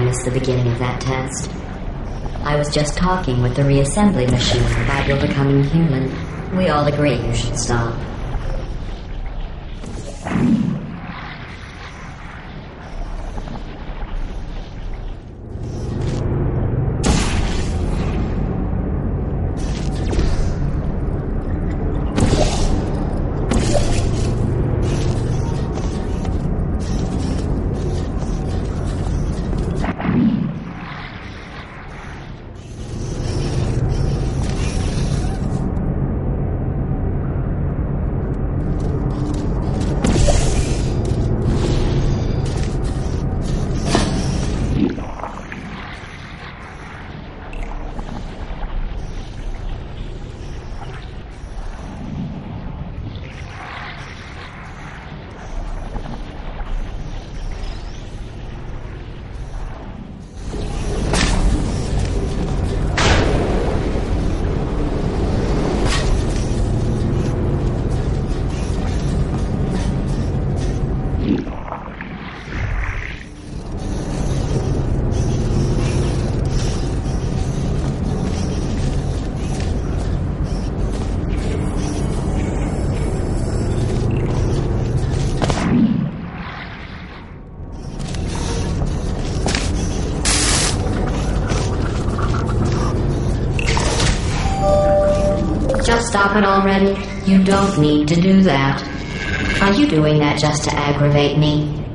missed the beginning of that test. I was just talking with the reassembly machine about your becoming human. We all agree you should stop. Just stop it already. You don't need to do that. Are you doing that just to aggravate me?